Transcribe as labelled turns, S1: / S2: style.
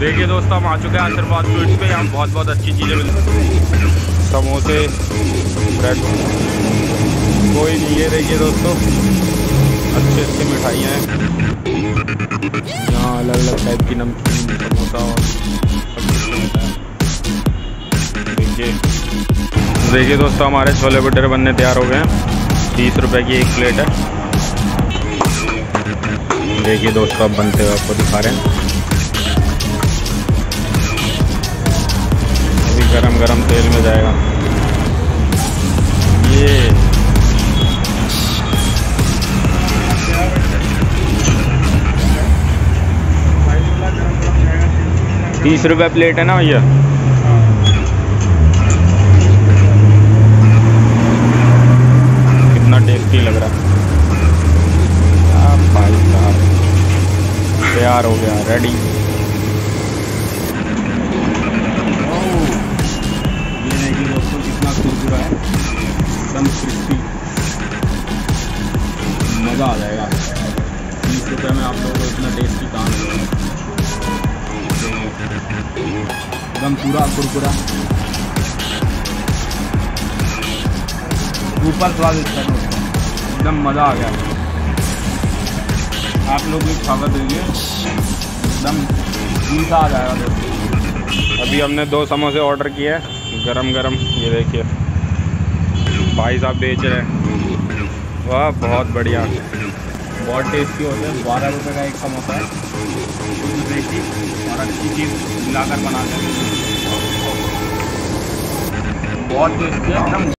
S1: देखिए दोस्तों, हम आ चुके हैं आशीर्वाद स्वीट्स पे। यहाँ बहुत बहुत अच्छी चीज़ें मिलती समोसे, ब्रेड। कोई नहीं, ये देखिए दोस्तों, अच्छी अच्छी मिठाइयाँ हैं। यहाँ अलग अलग टाइप की नमकीन, समोसा और देखिए। देखिए दोस्तों, हमारे छोले भटूरे बनने तैयार हो गए हैं। तीस रुपए की एक प्लेट है। देखिए दोस्तों, अब बनते हुए आपको दिखा रहे हैं। गरम तेल में जाएगा। ये। तीस रुपए प्लेट है ना भैया? कितना टेस्टी लग रहा। है भाई साहब। तैयार हो गया रेडी एकदम क्रिस्पी मज़ा आ जाएगा। तीस रुपये में आप लोगों को इतना टेस्टी काम एकदम पूरा कुरकुरा। ऊपर स्वादिष्ट है एकदम मज़ा आ गया। आप लोग भी स्वागत दीजिए एकदम मीठा आ जाएगा। अभी हमने दो समोसे ऑर्डर किए गरम गरम ये देखिए। भाई साहब बेच रहे हैं। वाह, बहुत बढ़िया। बहुत टेस्टी होते हैं। बारह रुपये का एक समोसा है। और अच्छी चीज़ मिलाकर बनाते हैं। बहुत टेस्टी है।